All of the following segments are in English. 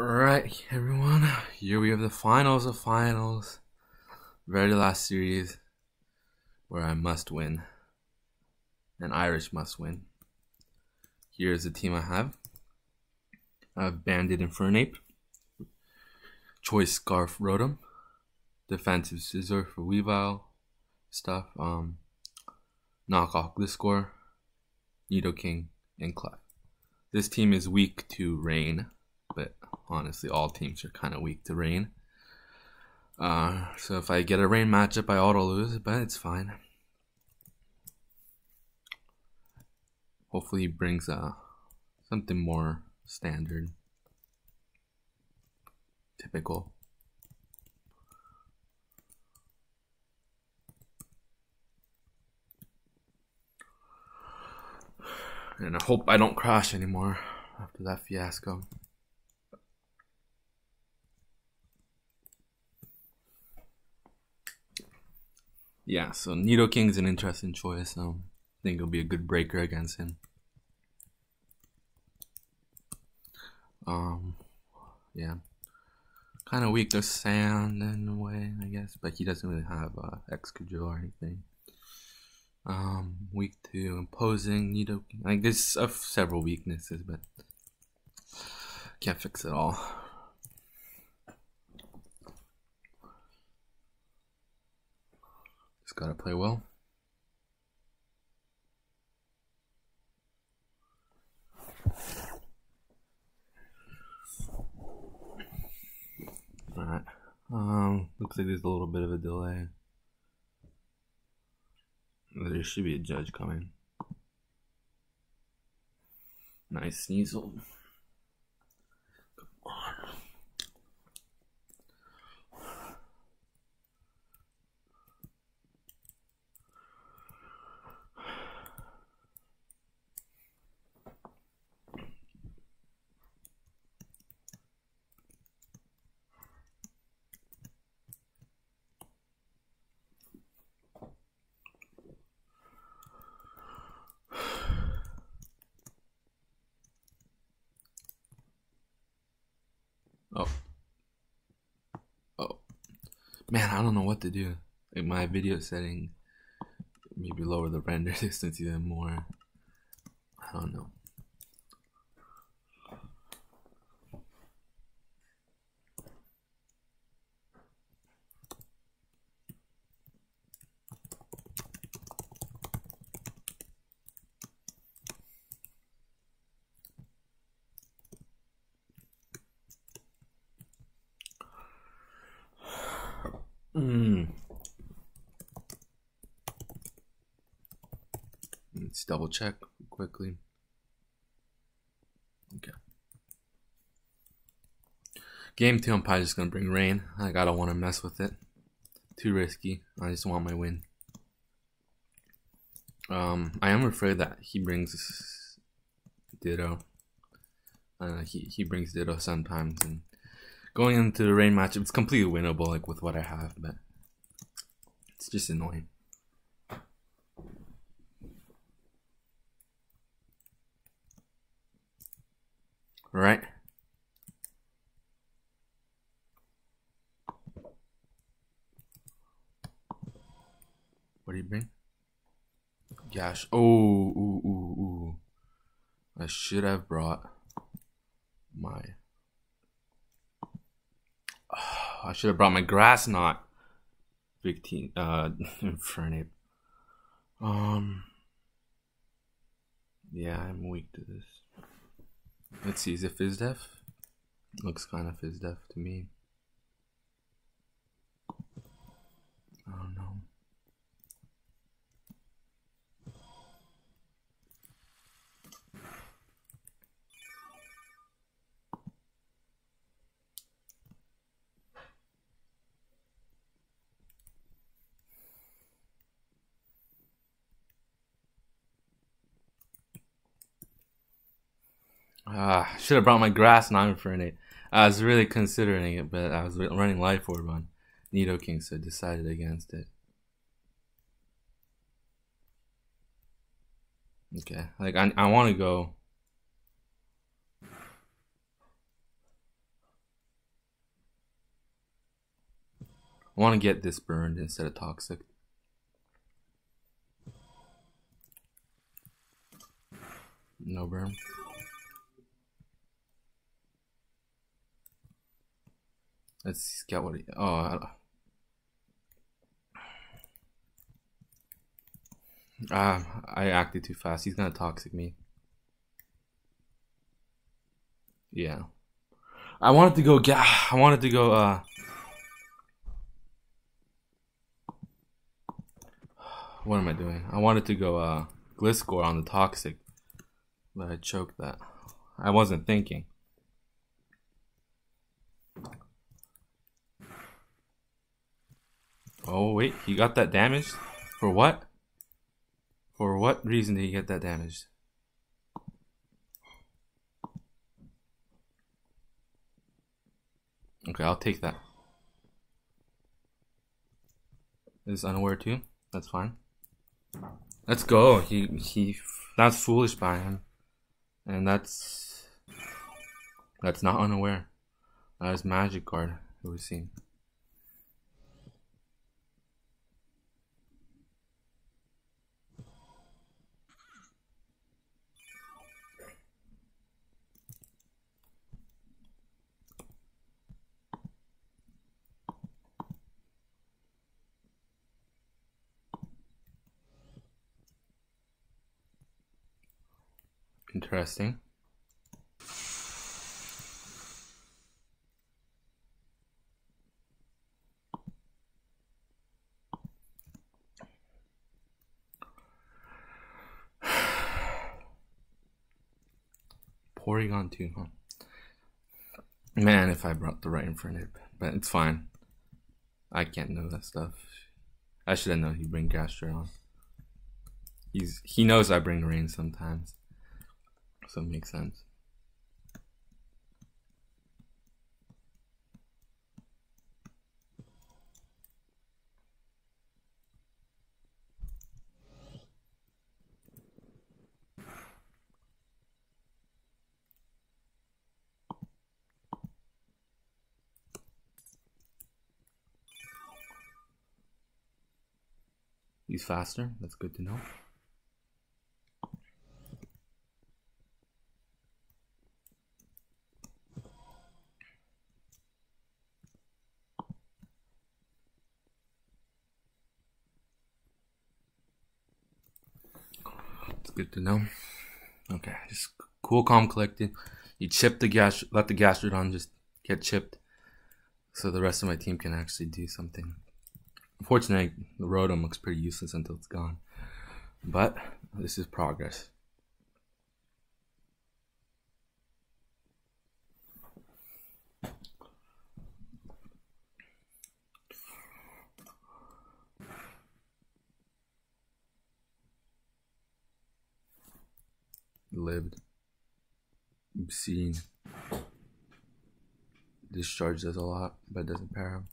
Alright, everyone. Here we have the finals of finals. Very last series where I must win. And Irish must win. Here's the team I have. I have Bandit Infernape. Choice Scarf Rotom. Defensive Scizor for Weavile stuff. Um Knockoff Gliscor. Nidoking and Clef. This team is weak to rain, but honestly, all teams are kind of weak to rain. Uh, so if I get a rain matchup, I auto lose, but it's fine. Hopefully, he brings uh, something more standard, typical. And I hope I don't crash anymore after that fiasco. Yeah, so Nidoking's an interesting choice. Um, I think it'll be a good breaker against him. Um, yeah, kind of weak to sand in a way, I guess, but he doesn't really have uh, Excadrill or anything. Um, weak to imposing Nidoking. I guess of several weaknesses, but can't fix it all. Just gotta play well. Alright. Um, looks like there's a little bit of a delay. There should be a judge coming. Nice Sneasel. Oh. Oh. Man, I don't know what to do. Like my video setting, maybe lower the render distance even more. I don't know. Mm. Let's double check quickly. Okay. Game two, I'm probably just gonna bring rain. Like I don't want to mess with it. Too risky. I just want my win. Um, I am afraid that he brings Ditto. Uh, he he brings Ditto sometimes, and going into the rain matchup, it's completely winnable, like with what I have, but it's just annoying. Right? What do you bring? Gosh. Oh, ooh, ooh, ooh. I should have brought my I should have brought my grass knot. Victine, uh, Infernape. Um, yeah, I'm weak to this. Let's see, is it Fizdef? Looks kind of Fizdef to me. I don't know. Ah, I should have brought my grass knife for it. I was really considering it, but I was running life orb on Nidoking, so I decided against it. Okay, like I, I want to go. I want to get this burned instead of toxic. No burn. Let's get what he. Oh. I, Ah, I acted too fast. He's gonna toxic me. Yeah. I wanted to go. I wanted to go. Uh. What am I doing? I wanted to go. Uh. Gliscor on the toxic, but I choked that. I wasn't thinking. Oh wait, he got that damaged? For what? For what reason did he get that damaged? Okay, I'll take that. Is unaware too? That's fine. Let's go. He he. That's foolish by him, and that's that's not unaware. That is Magic Guard. It was seen. Interesting. Porygon 2, huh? Man, if I brought the right Infernape. But it's fine. I can't know that stuff. I should have known he'd bring Gastrodon. He's he knows I bring rain sometimes. So it makes sense. He's faster, that's good to know. To know. Okay, just cool, calm, collected. You chip the gas, let the Gastrodon just get chipped, so the rest of my team can actually do something. Unfortunately, the Rotom looks pretty useless until it's gone. But this is progress. Lived. Obscene. Discharge does a lot, but doesn't pair him.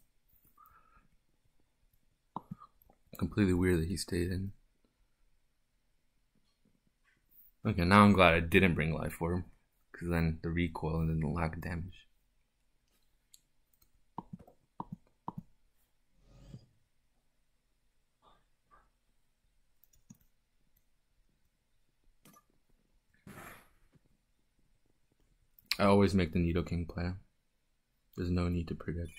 Completely weird that he stayed in. Okay, now I'm glad I didn't bring life for him. Because then the recoil and then the lack of damage. I always make the Nidoking play. There's no need to predict.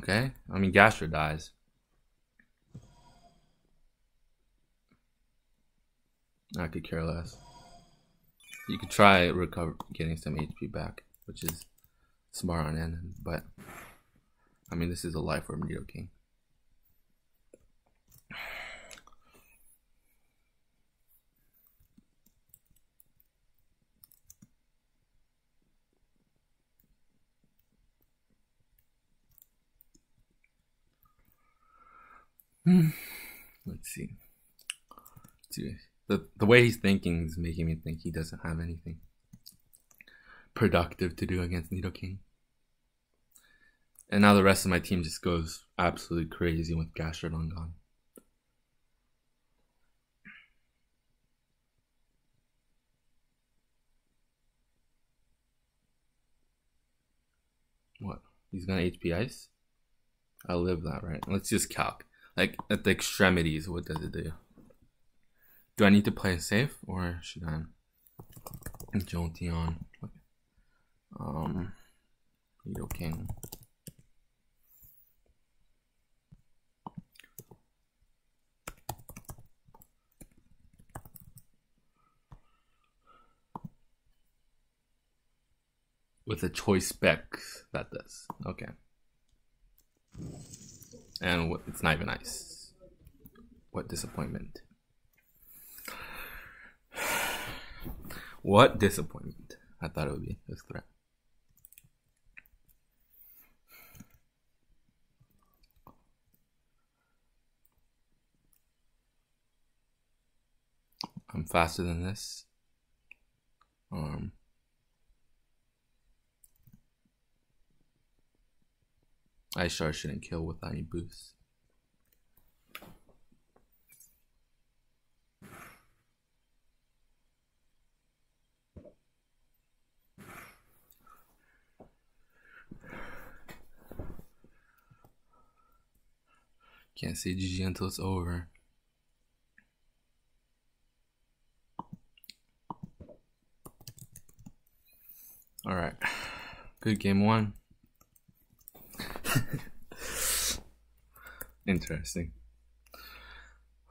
Okay, I mean Gastro dies. I could care less. You could try recover getting some HP back, which is smart on end, but I mean this is a life for Nidoking. Hmm. Let's see. The the way he's thinking is making me think he doesn't have anything productive to do against Nidoking. And now the rest of my team just goes absolutely crazy with Gastrodon gone. What? He's gonna HP Ice? I'll live that, right? Let's just calc. Like, at the extremities, what does it do? Do I need to play safe, or should I... Jolteon. Um... Nidoking. with a choice specs that does. Okay. And it's not even nice. What disappointment. What disappointment. I thought it would be this threat. I'm faster than this. Um, Ice Shard shouldn't kill with any boost. Can't say GG until it's over. All right. Good game one. Interesting.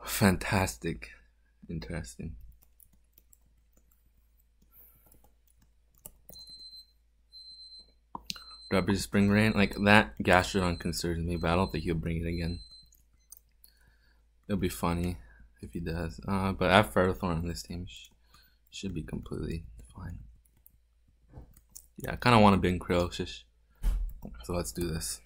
Fantastic. Interesting. Rubber Spring Rain, like that Gastrodon concerns me, but I don't think he'll bring it again. It'll be funny if he does. Uh, but I have Ferrothorn on this team. Sh should be completely fine. Yeah, I kind of want to bring Krillshish. So let's do this.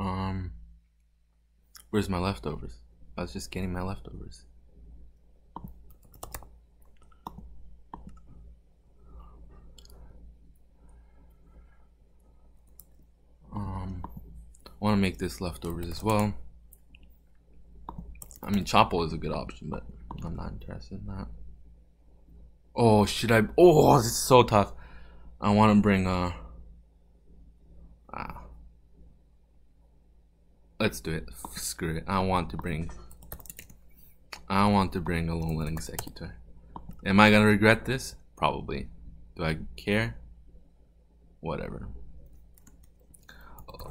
Um, where's my leftovers? I was just getting my leftovers. Um, I want to make this leftovers as well. I mean, Chople is a good option, but I'm not interested in that. Oh, should I? Oh, this is so tough. I want to bring, uh, ah. Let's do it. Screw it. I want to bring. I want to bring a Alolan Exeggutor. Am I gonna regret this? Probably. Do I care? Whatever.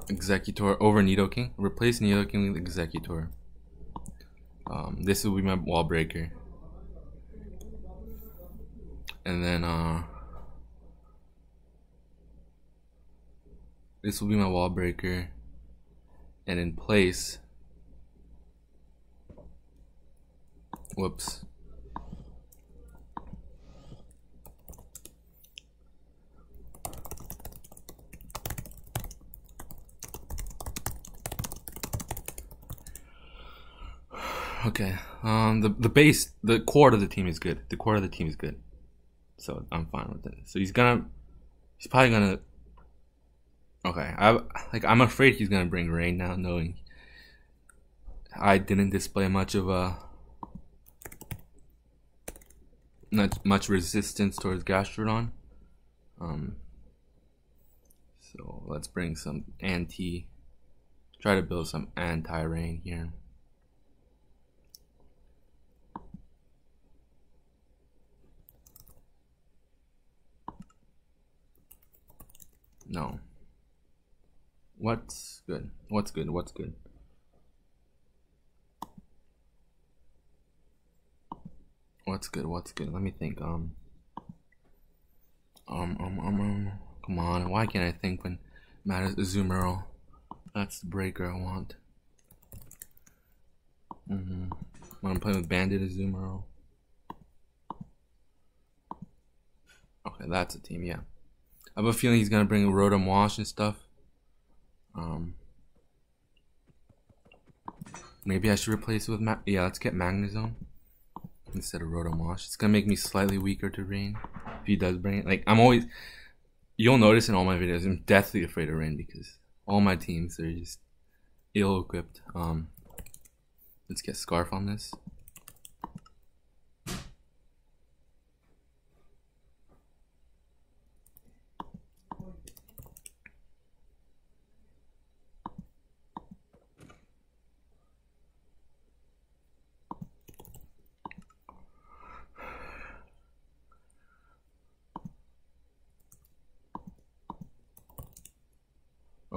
Exeggutor over Nidoking. Replace Nidoking with Exeggutor. Um, this will be my wall breaker. And then, uh, this will be my wall breaker and in place. Whoops. Okay um the the base the core of the team is good. The core of the team is good. So i'm fine with it. So he's gonna he's probably gonna Okay, I like I'm afraid he's gonna bring rain now, knowing I didn't display much of a not much resistance towards Gastrodon. Um, so let's bring some anti, try to build some anti-rain here. No. What's good? What's good? What's good? What's good? What's good? Let me think. Um. Um. Um. Um. um. Come on. Why can't I think when matters? Azumarill. That's the breaker I want. Mm-hmm. When I'm playing with Bandit Azumarill. Okay, that's a team. Yeah. I have a feeling he's gonna bring Rotom Wash and stuff. Um, maybe I should replace it with Ma yeah. Let's get Magnezone instead of Rotom Wash. It's gonna make me slightly weaker to Rain if he does bring it. Like I'm always, you'll notice in all my videos, I'm deathly afraid of Rain because all my teams are just ill-equipped. Um, let's get Scarf on this.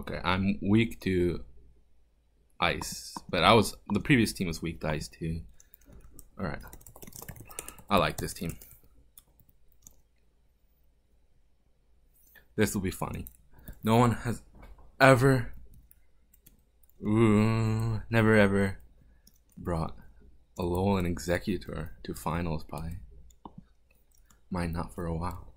Okay, I'm weak to ice, but I was the previous team was weak to ice too. All right, I like this team. This will be funny. No one has ever, ooh, never ever brought a Alolan Exeggutor to finals by. Might not for a while.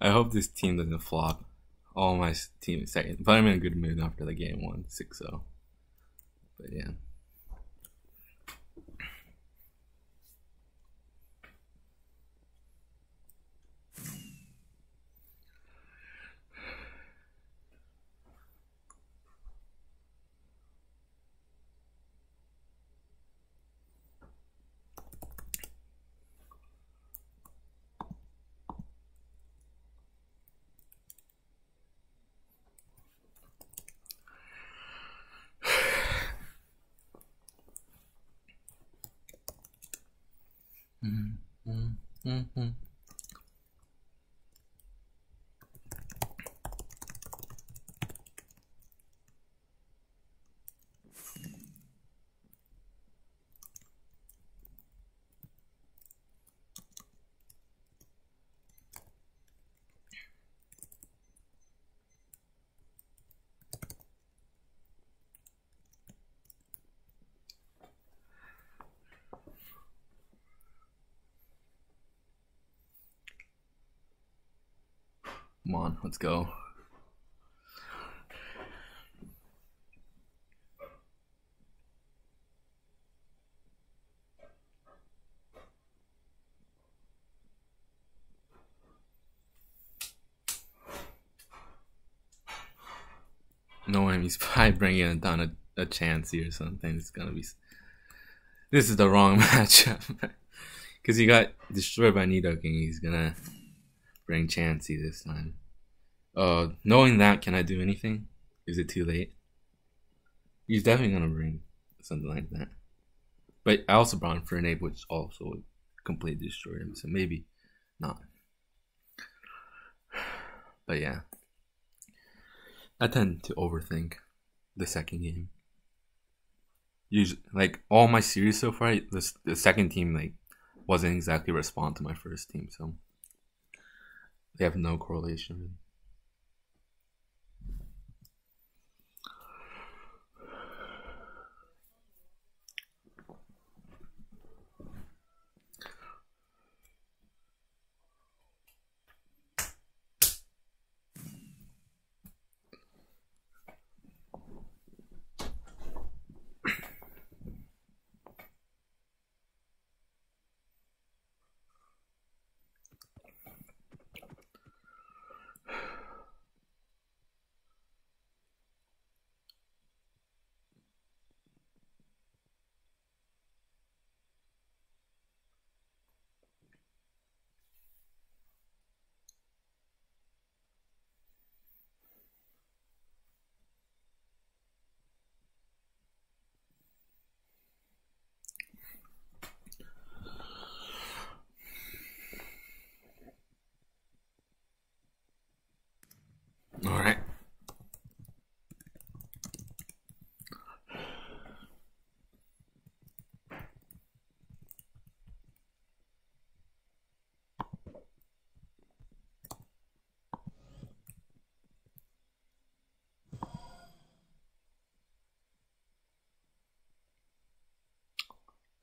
I hope this team doesn't flop. All my team is second, but I'm in a good mood after the game one 6-0. But yeah. Come on, let's go. Knowing he's probably bringing down a, a Chansey or something, it's gonna be. This is the wrong matchup. Because he got destroyed by Nidoking, he's gonna bring Chansey this time. Uh, knowing that, can I do anything? Is it too late? He's definitely gonna bring something like that. But I also brought Fernape, which also would completely destroy him, so maybe not. But yeah. I tend to overthink the second game. Usually, like all my series so far, the, the second team like wasn't exactly respond to my first team, so they have no correlation.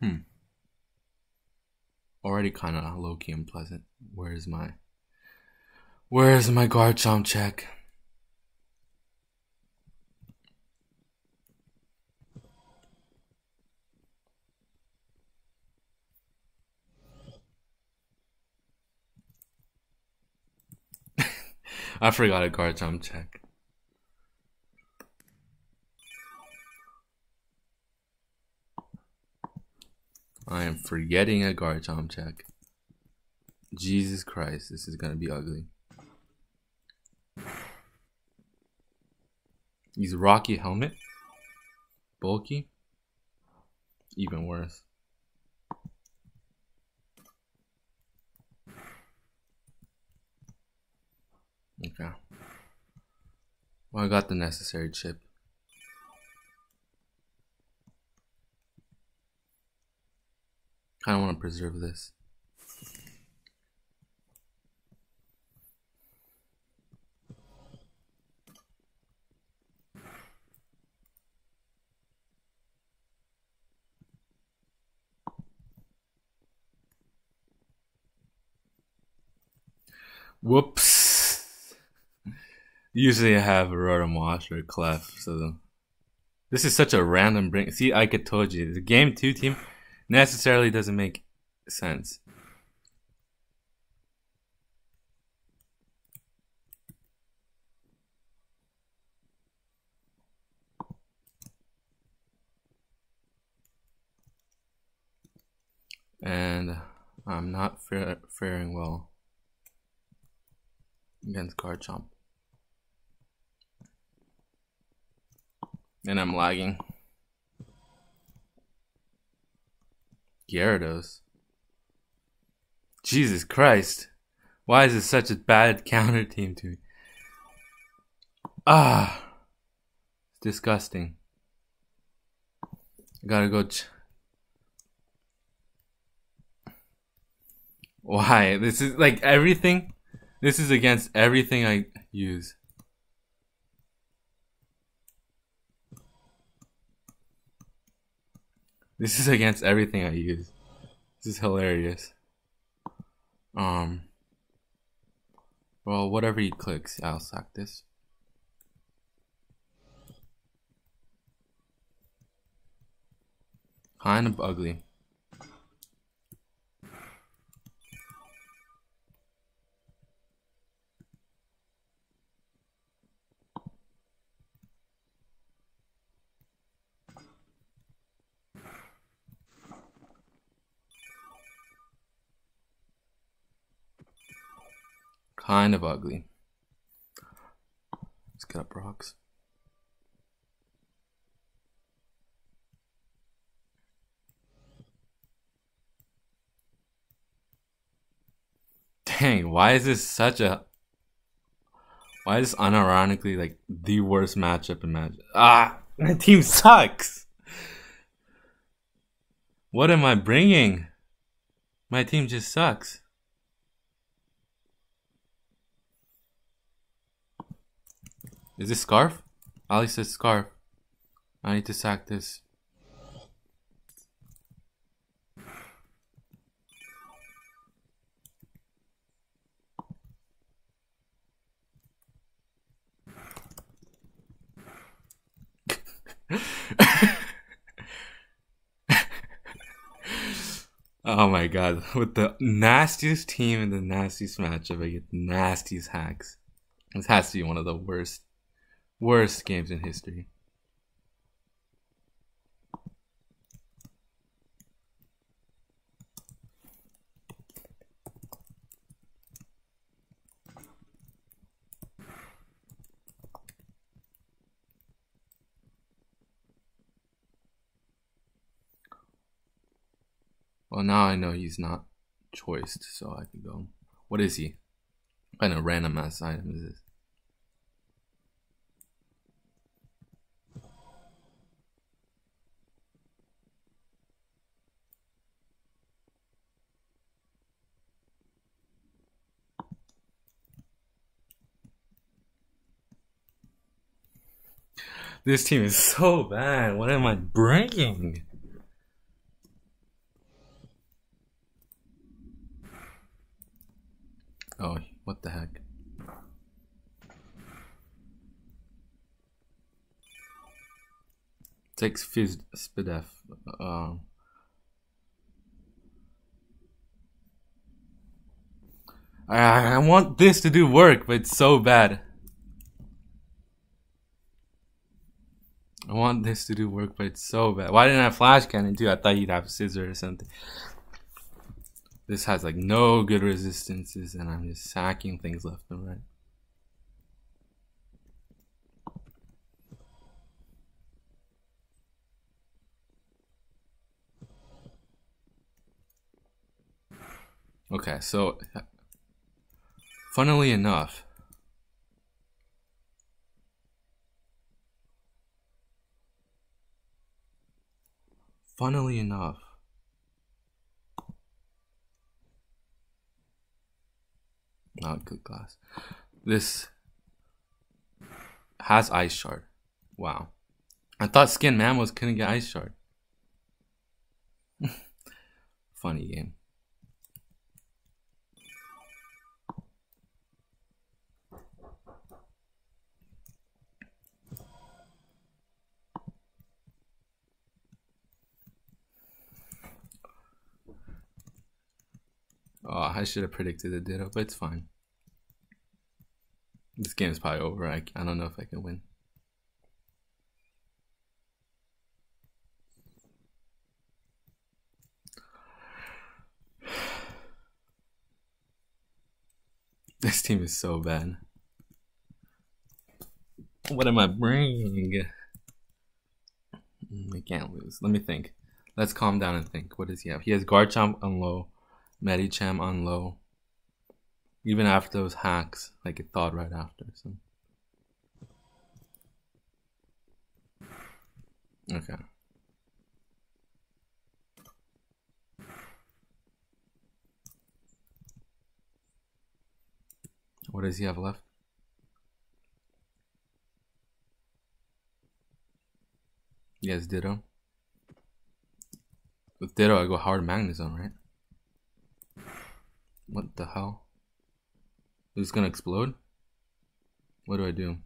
Hmm. Already kind of low key unpleasant. Where's my. Where's my Garchomp check? I forgot a Garchomp check. I am forgetting a Garchomp check. Jesus Christ, this is gonna be ugly. He's Rocky Helmet. Bulky. Even worse. Okay. Well, I got the necessary chip. Kind of want to preserve this. Whoops. Usually I have a Rotom or a Clef, so this is such a random bring. See, I could told you the game two team necessarily doesn't make sense. And I'm not faring well against Garchomp. And I'm lagging. Gyarados. Jesus Christ. Why is this such a bad counter team to me? Ah. It's disgusting. I gotta go. Why? This is like everything. This is against everything I use. This is against everything I use. This is hilarious. Um. Well, whatever he clicks, I'll sack this. Kind of ugly. Kind of ugly. Let's get up rocks. Dang, why is this such a why is this unironically like the worst matchup in match? Ah, my team sucks. What am I bringing? My team just sucks. Is this scarf? Ali says scarf. I need to sack this. oh my god. With the nastiest team and the nastiest matchup, I get the nastiest hacks. This has to be one of the worst Worst games in history. Well, now I know he's not choiced, so I can go. What is he? What kind of random ass item is this? This team is so bad. What am I bringing? Oh, what the heck? Takes Fizz Spidef. Uh, I, I want this to do work, but it's so bad. I want this to do work, but it's so bad. Why didn't I flash cannon too? I thought you'd have a Scizor or something. This has like no good resistances, and I'm just sacking things left and right. Okay, so funnily enough, funnily enough, not good glass. This has ice shard. Wow. I thought skin mammals couldn't get ice shard. Funny game. Oh, I should have predicted a Ditto, but it's fine. This game is probably over. I, I don't know if I can win. This team is so bad. What am I bringing? Mm, I can't lose. Let me think. Let's calm down and think. What does he have? He has guard Garchomp on low. Medicham on low. Even after those hacks, like it thawed right after. So. Okay. What does he have left? Yes, Ditto. With Ditto, I go hard Magnezone, right? What the hell? Is this gonna explode? What do I do?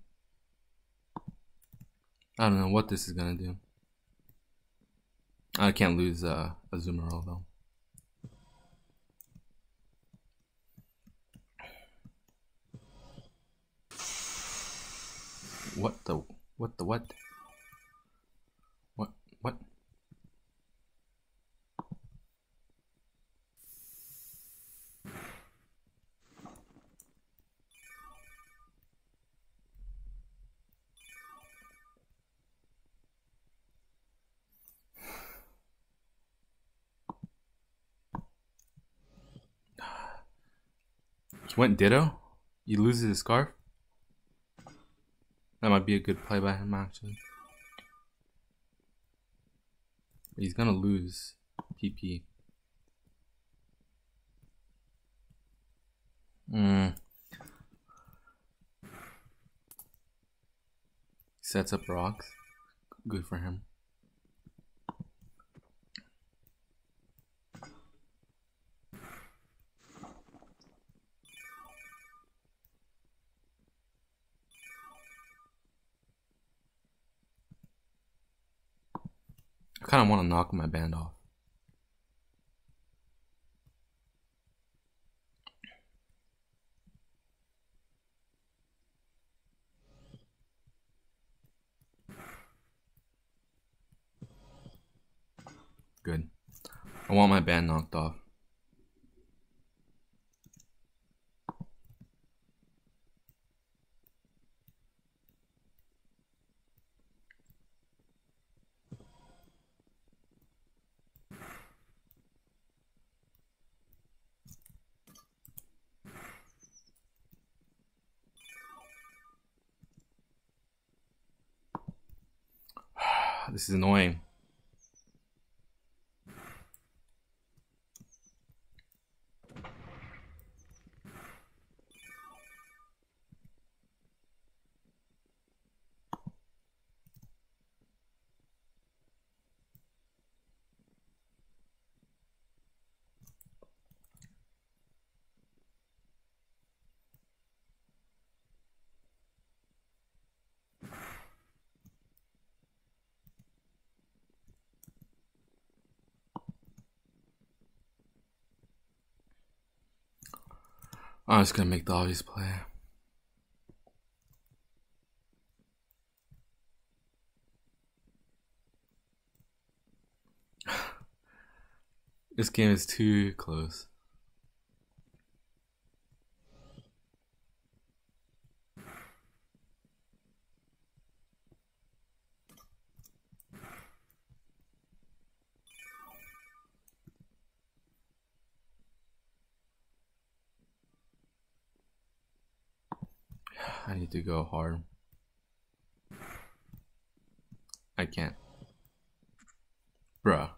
I don't know what this is gonna do. I can't lose uh, a Azumarill though. What the what the what? What what? Went Ditto? He loses his scarf? That might be a good play by him, actually. He's gonna lose PP. Hmm. Sets up rocks. Good for him. Kind of want to knock my band off. Good. I want my band knocked off. This is annoying. I'm just gonna make the obvious play. this game is too close. I need to go hard. I can't. Bruh.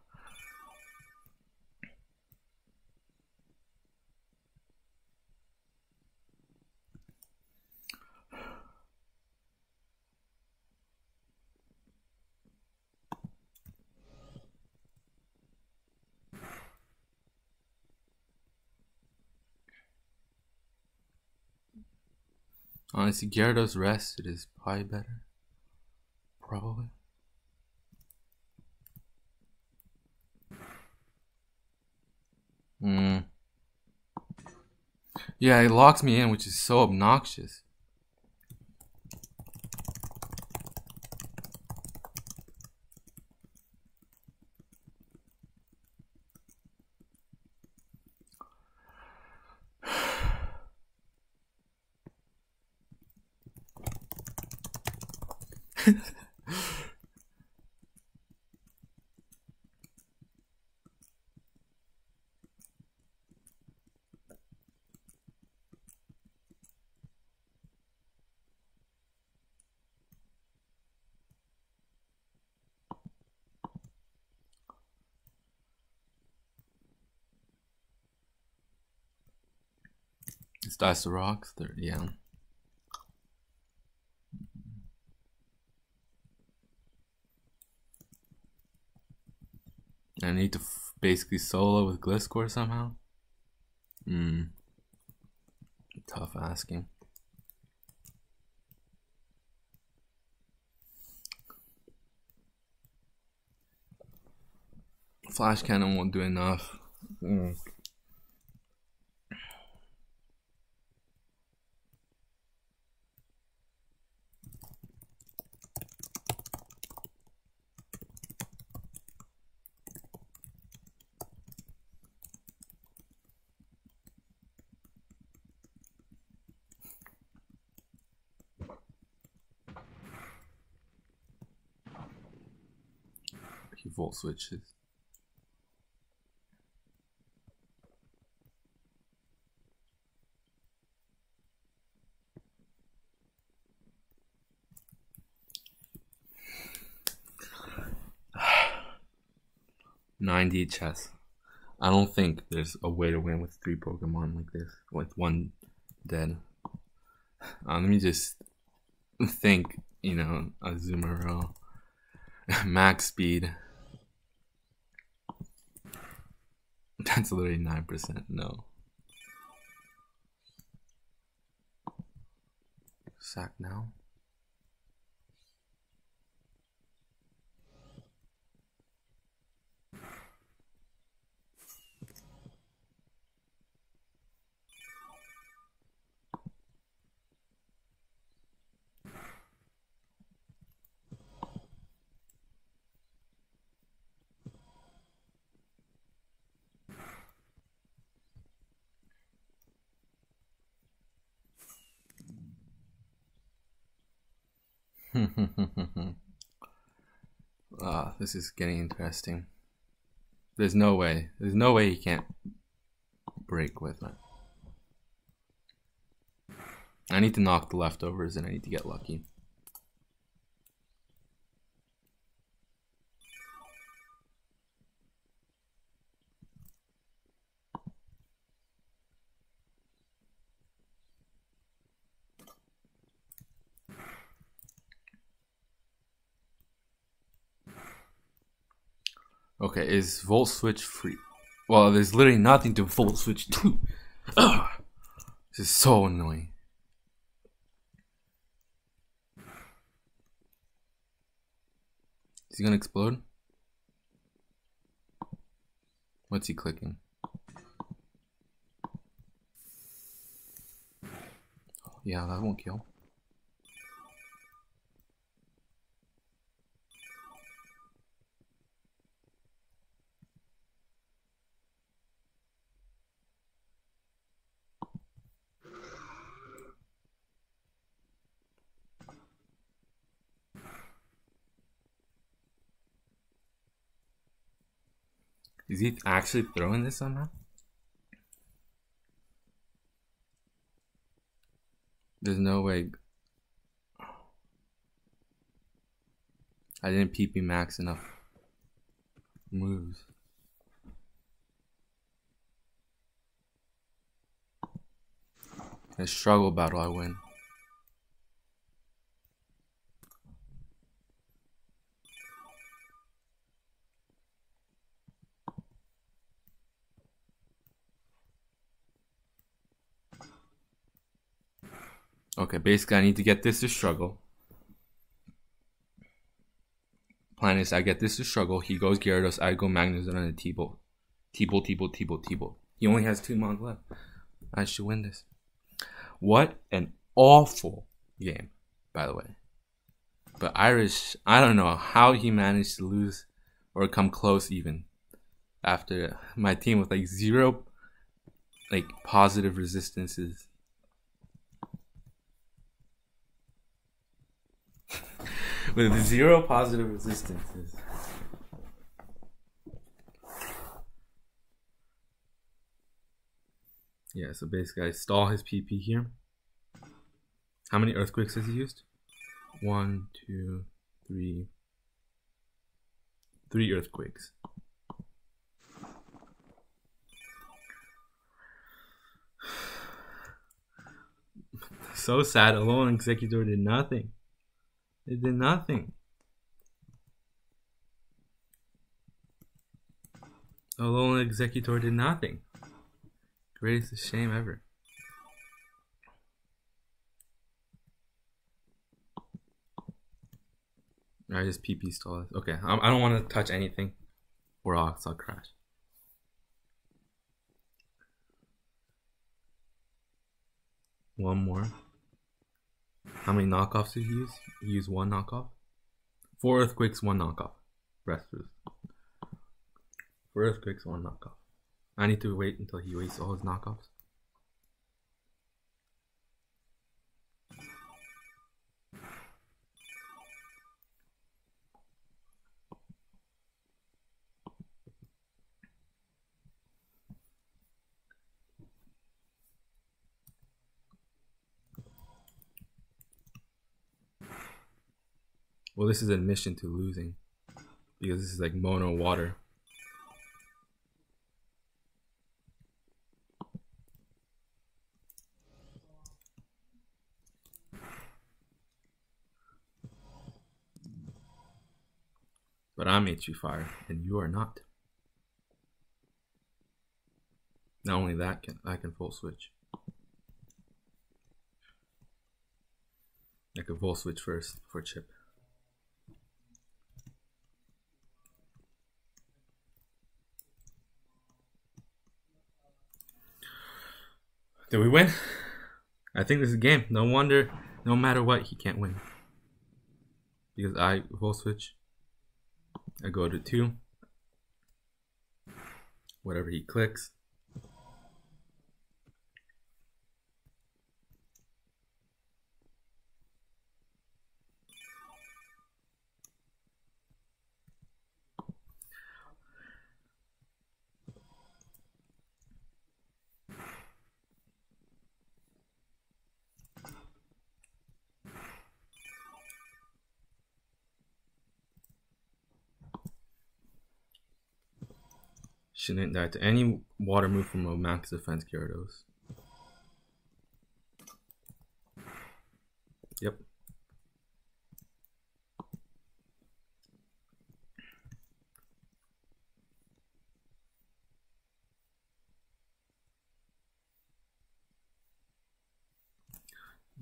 Honestly, Gyarados rested is probably better. Probably. Hmm. Yeah, it locks me in, which is so obnoxious. Rocks, third, yeah. I need to basically solo with Gliscor somehow. Hmm. Tough asking. Flash cannon won't do enough. Mm. Volt switches. Ninety chess. I don't think there's a way to win with three Pokemon like this, with one dead. Uh, let me just think, you know, a Azumarill, max speed. That's literally 9%. No. Sack now. Ah, this is getting interesting. There's no way. There's no way he can't break with it. I need to knock the leftovers and I need to get lucky. Okay, is Volt Switch free? Well, there's literally nothing to Volt Switch to. This is so annoying. Is he gonna explode? What's he clicking? Yeah, that won't kill. Is he actually throwing this somehow? There's no way. I didn't PP max enough moves. A struggle battle, I win. Okay, basically I need to get this to struggle. Plan is I get this to struggle. He goes Gyarados, I go Magnus, and T-Bolt. T-Bolt, T-Bolt, T-Bolt, T-Bolt. He only has two Mog left. I should win this. What an awful game, by the way. But Irish, I don't know how he managed to lose or come close even after my team with like zero like positive resistances with zero positive resistances. Yeah, so basically I stall his PP here. How many earthquakes has he used? One, two, three. Three earthquakes. so sad, Alolan Exeggutor did nothing. It did nothing. Alolan Exeggutor did nothing. Greatest shame ever. I just PP stall. Okay, I, I don't want to touch anything, or else I'll crash. One more. How many knockoffs did he use? He used one knockoff. Four earthquakes, one knockoff. Rest Four earthquakes, one knockoff. I need to wait until he wastes all his knockoffs. Well, this is admission to losing. Because this is like mono water. But I'm HP Fire, and you are not. Not only that, can I can full switch. I can full switch first for chip. Did we win? I think this is a game. No wonder, no matter what, he can't win. Because I full switch. I go to two. Whatever he clicks. Shouldn't die to any water move from a max defense Gyarados. Yep.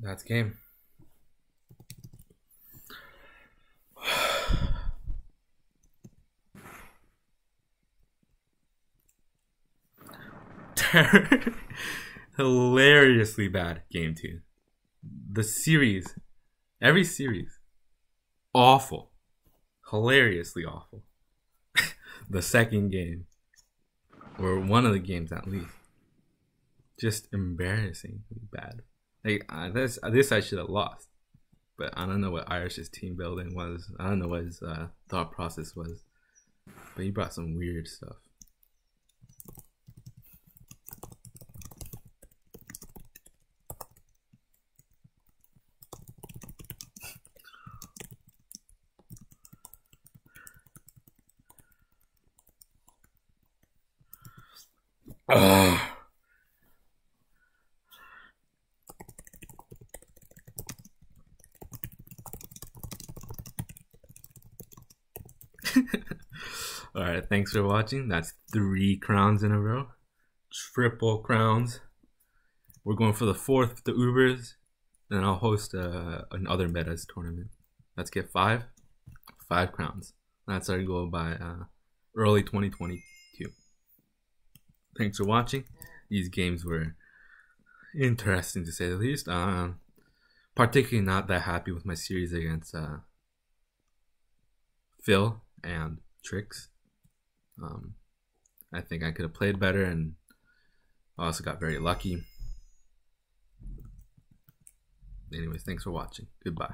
That's game. hilariously bad game two. the series, every series, awful, hilariously awful. the second game, or one of the games at least, just embarrassingly bad. Like uh, this, this I should have lost, but I don't know what Irish's team building was. I don't know what his uh, thought process was, but he brought some weird stuff. Ugh. All right, thanks for watching. That's three crowns in a row, triple crowns. We're going for the fourth with the Ubers, and I'll host uh, another metas tournament. Let's get five, five crowns. That's our goal by uh, early 2022. Thanks for watching. These games were interesting to say the least. Um, particularly not that happy with my series against uh, Phil and Tricks. Um, I think I could have played better and also got very lucky. Anyways, thanks for watching. Goodbye.